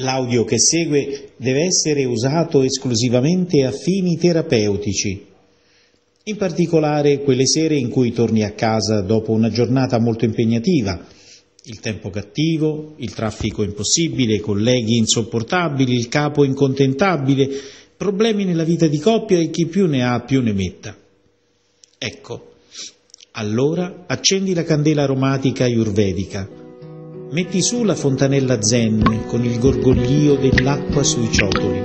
L'audio che segue deve essere usato esclusivamente a fini terapeutici, in particolare quelle sere in cui torni a casa dopo una giornata molto impegnativa, il tempo cattivo, il traffico impossibile, i colleghi insopportabili, il capo incontentabile, problemi nella vita di coppia e chi più ne ha più ne metta. Ecco, allora accendi la candela aromatica ayurvedica, metti su la fontanella zen con il gorgoglio dell'acqua sui ciotoli,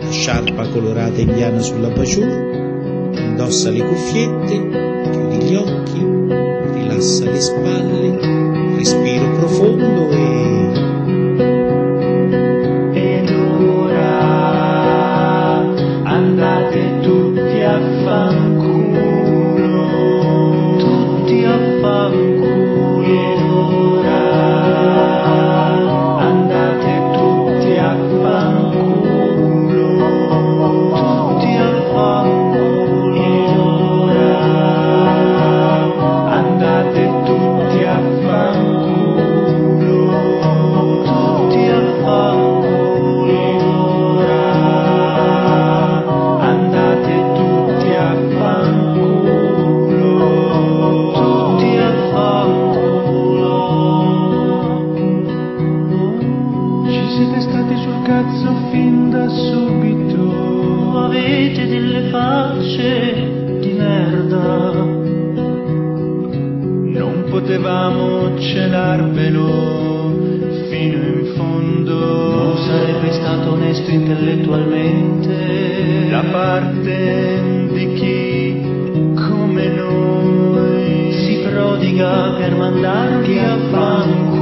la sciarpa colorata indiana sulla baciù, indossa le cuffiette, chiudi gli occhi, rilassa le spalle, respiro profondo e tutti a fanculo, tutti a fanculo. Facce di merda. Non potevamo celarvelo fino in fondo. Non sarebbe stato onesto intellettualmente. La parte di chi come noi si prodiga per mandarti a fanculo.